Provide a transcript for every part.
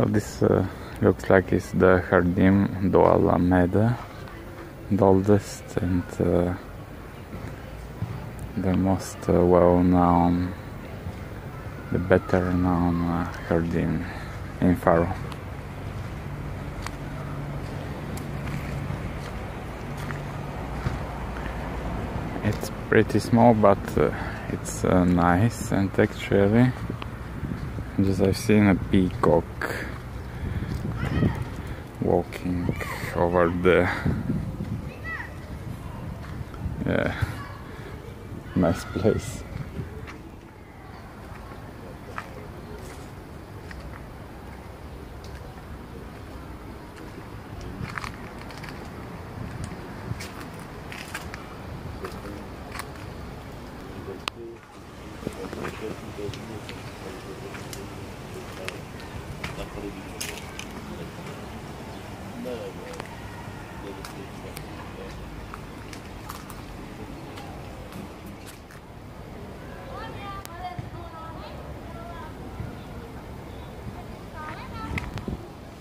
So this uh, looks like it's the Jardim do Alameda, the oldest and uh, the most uh, well-known, the better known uh, Jardim in Faro. It's pretty small but uh, it's uh, nice and actually just I've seen a peacock walking over the yeah nice place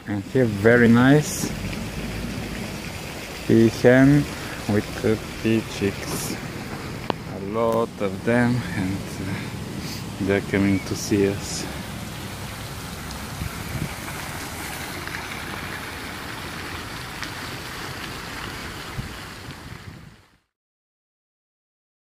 and here very nice. Peahen with the pea chicks a lot of them and uh, they're coming to see us